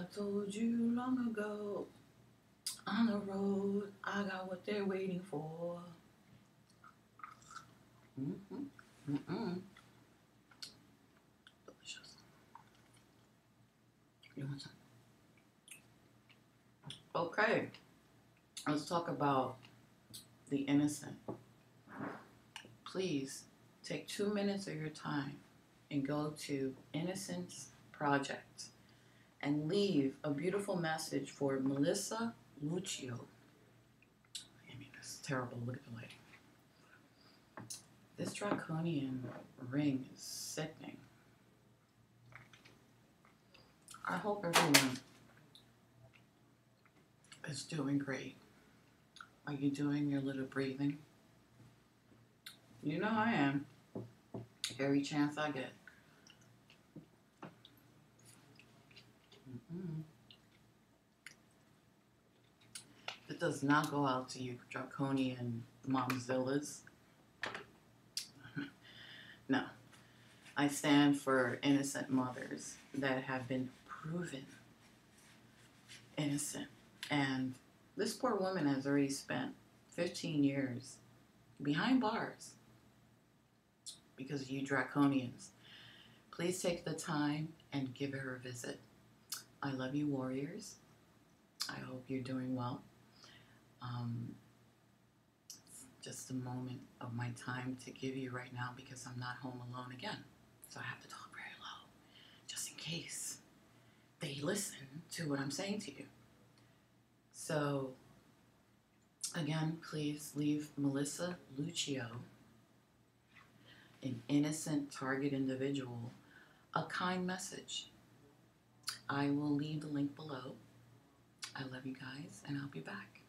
I told you long ago on the road, I got what they're waiting for. Mm-mm, mm-mm. Delicious. You want some? Okay, let's talk about the innocent. Please take two minutes of your time and go to Innocence Project and leave a beautiful message for Melissa Lucio. I mean, this is terrible. Look at the lighting. This draconian ring is sickening. I hope everyone is doing great. Are you doing your little breathing? You know I am. Every chance I get. Mm-mm. It does not go out to you, draconian momzillas. no. I stand for innocent mothers that have been proven innocent. And this poor woman has already spent 15 years behind bars because of you draconians. Please take the time and give her a visit. I love you, warriors. I hope you're doing well. Um, it's just a moment of my time to give you right now because I'm not home alone again. So I have to talk very low just in case they listen to what I'm saying to you. So, again, please leave Melissa Lucio, an innocent target individual, a kind message. I will leave the link below. I love you guys, and I'll be back.